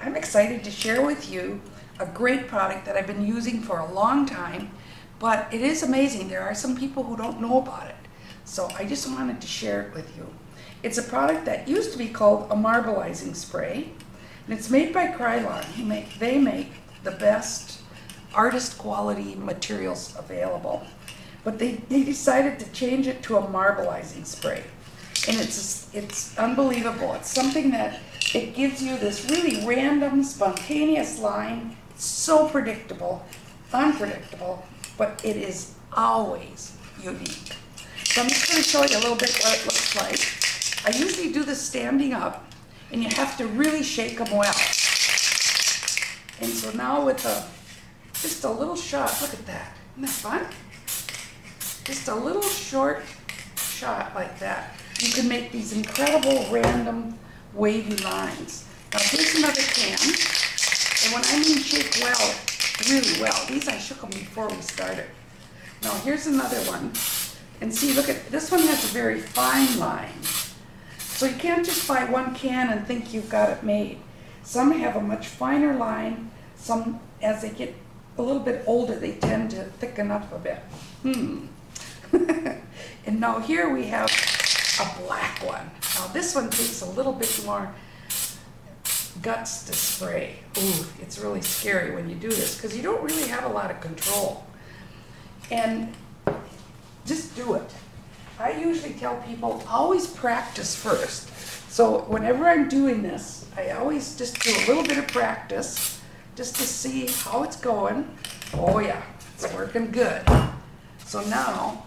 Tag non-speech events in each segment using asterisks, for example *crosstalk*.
I'm excited to share with you a great product that I've been using for a long time, but it is amazing. There are some people who don't know about it. So I just wanted to share it with you. It's a product that used to be called a marbleizing spray, and it's made by Krylon. They make the best artist quality materials available. But they, they decided to change it to a marbleizing spray. And it's, it's unbelievable. It's something that it gives you this really random, spontaneous line. It's so predictable, unpredictable, but it is always unique. So I'm just going to show you a little bit what it looks like. I usually do this standing up, and you have to really shake them well. And so now with a, just a little shot, look at that. Isn't that fun? Just a little short shot like that. You can make these incredible random wavy lines. Now here's another can, and when I mean shake well, really well, these I shook them before we started. Now here's another one, and see, look at, this one has a very fine line. So you can't just buy one can and think you've got it made. Some have a much finer line, some, as they get a little bit older, they tend to thicken up a bit. Hmm. *laughs* and now here we have a black one. Now this one takes a little bit more guts to spray. Ooh, it's really scary when you do this because you don't really have a lot of control. And just do it. I usually tell people always practice first. So whenever I'm doing this, I always just do a little bit of practice just to see how it's going. Oh yeah, it's working good. So now,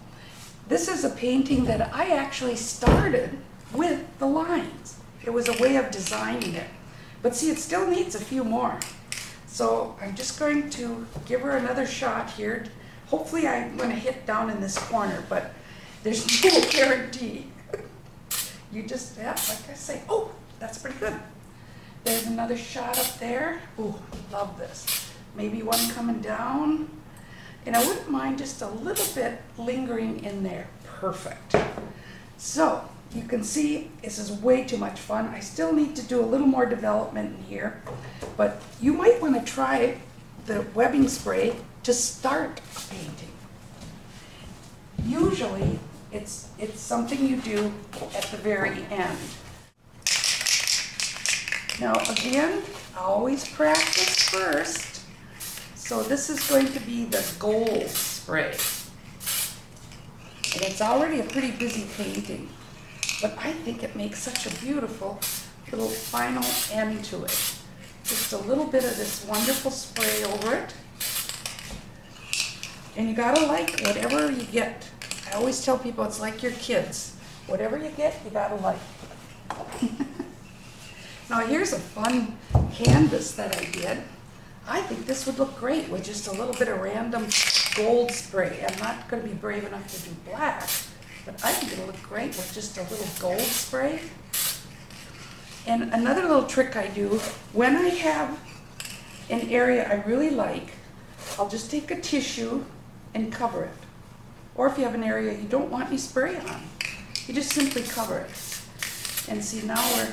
this is a painting that I actually started with the lines. It was a way of designing it. But see, it still needs a few more. So I'm just going to give her another shot here. Hopefully I'm going to hit down in this corner, but there's *laughs* no guarantee. You just, yeah, like I say, oh, that's pretty good. There's another shot up there. Ooh, love this. Maybe one coming down. And I wouldn't mind just a little bit lingering in there. Perfect. So, you can see this is way too much fun. I still need to do a little more development in here, but you might want to try the webbing spray to start painting. Usually, it's, it's something you do at the very end. Now again, always practice first. So this is going to be the gold spray. And it's already a pretty busy painting. But I think it makes such a beautiful little final end to it. Just a little bit of this wonderful spray over it. And you gotta like whatever you get. I always tell people it's like your kids. Whatever you get, you gotta like. *laughs* now here's a fun canvas that I did. I think this would look great with just a little bit of random gold spray. I'm not gonna be brave enough to do black, but I think it'll look great with just a little gold spray. And another little trick I do, when I have an area I really like, I'll just take a tissue and cover it. Or if you have an area you don't want any spray on, you just simply cover it. And see, now we're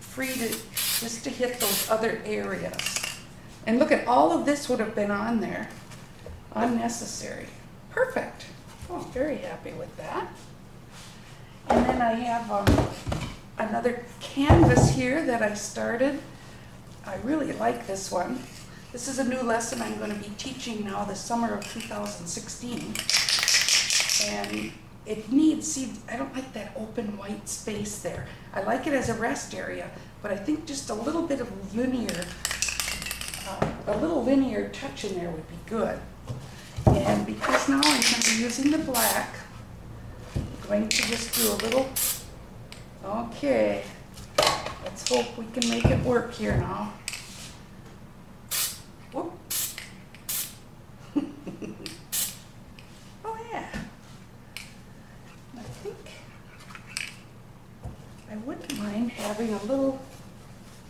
free to just to hit those other areas. And look at all of this would have been on there. Unnecessary. Perfect. Oh, I'm very happy with that. And then I have um, another canvas here that I started. I really like this one. This is a new lesson I'm going to be teaching now the summer of 2016. And it needs, see, I don't like that open white space there. I like it as a rest area, but I think just a little bit of linear, uh, a little linear touch in there would be good. And because now I'm going to be using the black, I'm going to just do a little, okay, let's hope we can make it work here now. Whoop. oh yeah. I think I wouldn't mind having a little,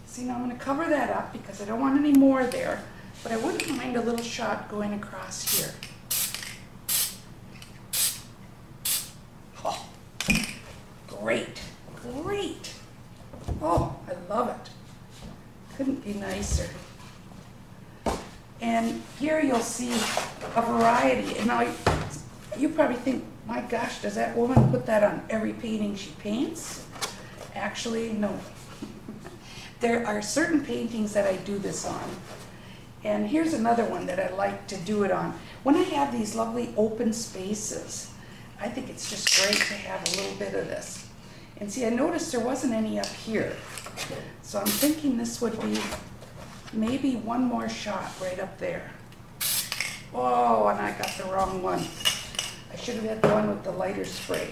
see now I'm going to cover that up because I don't want any more there, but I wouldn't mind a little shot going across here. Oh, great, great. Oh, I love it. Couldn't be nicer. And here you'll see a variety, and now you probably think, my gosh, does that woman put that on every painting she paints? Actually, no. *laughs* There are certain paintings that I do this on. And here's another one that I like to do it on. When I have these lovely open spaces, I think it's just great to have a little bit of this. And see, I noticed there wasn't any up here. So I'm thinking this would be maybe one more shot right up there. Oh, and I got the wrong one. I should have had the one with the lighter spray.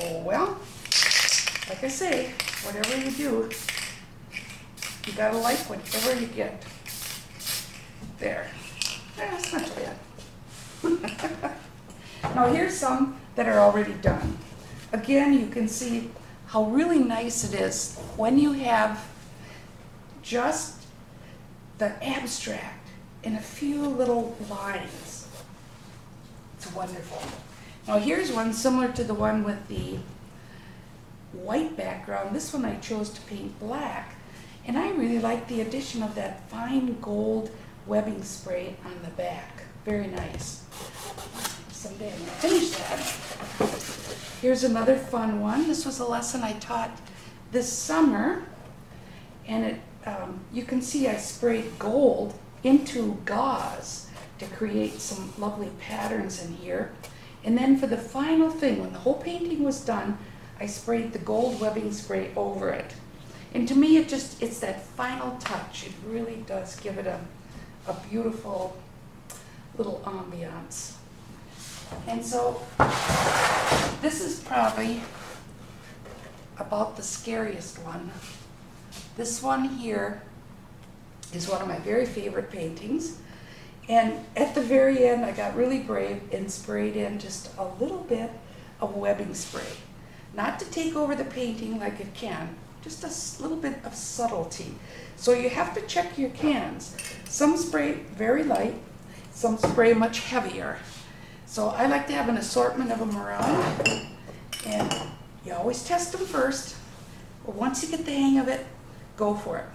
Oh well, like I say, whatever you do, you gotta like whatever you get. There. Eh, That's not bad. *laughs* now here's some that are already done. Again, you can see how really nice it is when you have just the abstract in a few little lines. It's wonderful. Now here's one similar to the one with the white background. This one I chose to paint black. And I really like the addition of that fine gold webbing spray on the back. Very nice. Someday I'm gonna finish that. Here's another fun one. This was a lesson I taught this summer. And it, um, you can see I sprayed gold into gauze to create some lovely patterns in here. And then for the final thing, when the whole painting was done, I sprayed the gold webbing spray over it. And to me, it just, it's that final touch. It really does give it a, a beautiful little ambiance. And so, this is probably about the scariest one. This one here is one of my very favorite paintings. And at the very end, I got really brave and sprayed in just a little bit of webbing spray. Not to take over the painting like it can, just a little bit of subtlety. So you have to check your cans. Some spray very light, some spray much heavier. So I like to have an assortment of them around, and you always test them first. But once you get the hang of it, go for it.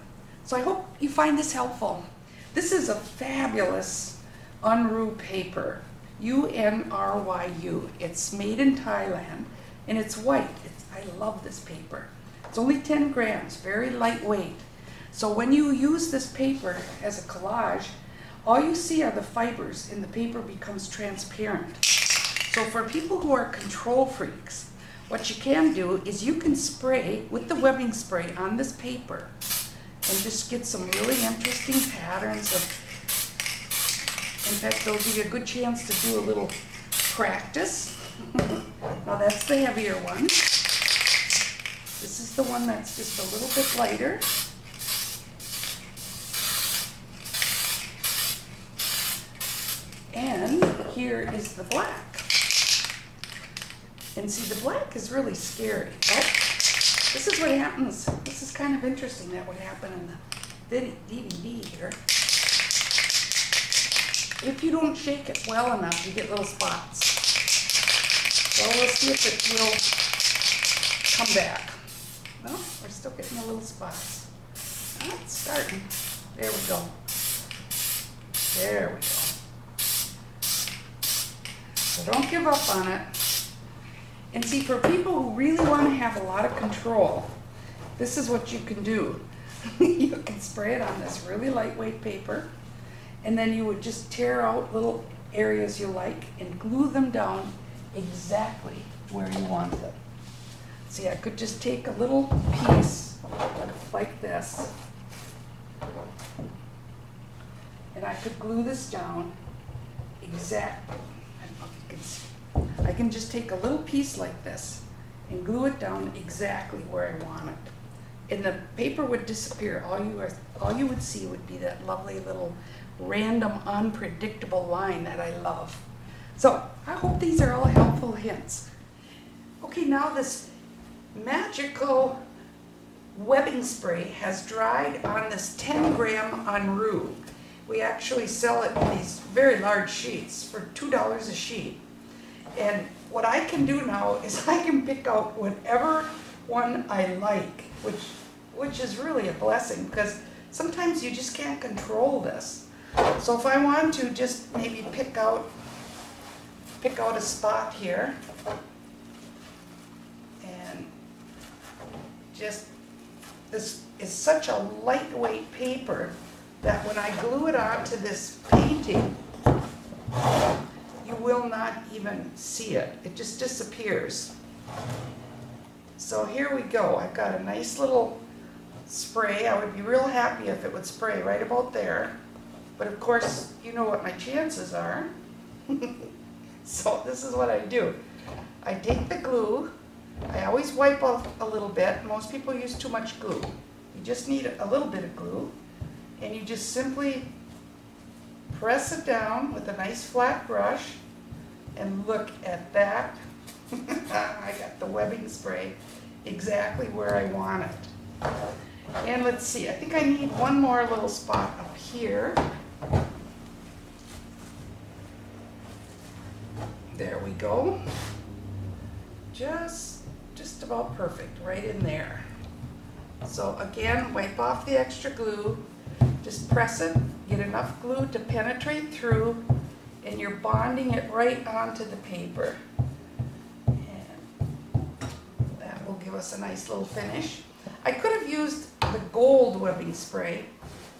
So I hope you find this helpful. This is a fabulous Unryu paper, U-N-R-Y-U. It's made in Thailand, and it's white. It's, I love this paper. Only 10 grams, very lightweight. So when you use this paper as a collage, all you see are the fibers and the paper becomes transparent. So for people who are control freaks, what you can do is you can spray with the webbing spray on this paper and just get some really interesting patterns of, in fact, they'll give you a good chance to do a little practice. *laughs* now that's the heavier one. This is the one that's just a little bit lighter. And here is the black. And see, the black is really scary. This is what happens. This is kind of interesting that would happen in the DVD here. If you don't shake it well enough, you get little spots. So we'll see if it will come back. We're still getting the little spots. It's starting. There we go. There we go. So don't give up on it. And see, for people who really want to have a lot of control, this is what you can do. *laughs* you can spray it on this really lightweight paper, and then you would just tear out little areas you like and glue them down exactly where you want them. See, I could just take a little piece like this, and I could glue this down exactly. I don't know if you can see. I can just take a little piece like this and glue it down exactly where I want it. And the paper would disappear. All you, are, all you would see would be that lovely little random, unpredictable line that I love. So I hope these are all helpful hints. Okay, now this magical webbing spray has dried on this 10 gram Unryu. We actually sell it in these very large sheets for $2 a sheet. And what I can do now is *laughs* I can pick out whatever one I like, which, which is really a blessing because sometimes you just can't control this. So if I want to just maybe pick out, pick out a spot here and just, this is such a lightweight paper that when I glue it onto this painting, you will not even see it. It just disappears. So here we go. I've got a nice little spray. I would be real happy if it would spray right about there. But of course, you know what my chances are. *laughs* so this is what I do. I take the glue. I always wipe off a little bit. Most people use too much glue. You just need a little bit of glue. And you just simply press it down with a nice flat brush. And look at that. *laughs* I got the webbing spray exactly where I want it. And let's see, I think I need one more little spot up here. There we go. Just, just about perfect, right in there. So again, wipe off the extra glue, just press it, get enough glue to penetrate through, and you're bonding it right onto the paper. And that will give us a nice little finish. I could have used the gold webbing spray,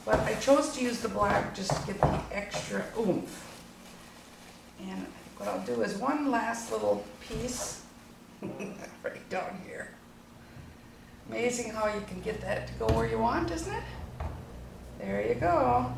but I chose to use the black just to get the extra oomph. And what I'll do is one last little piece *laughs* right down here. Amazing how you can get that to go where you want, isn't it? There you go.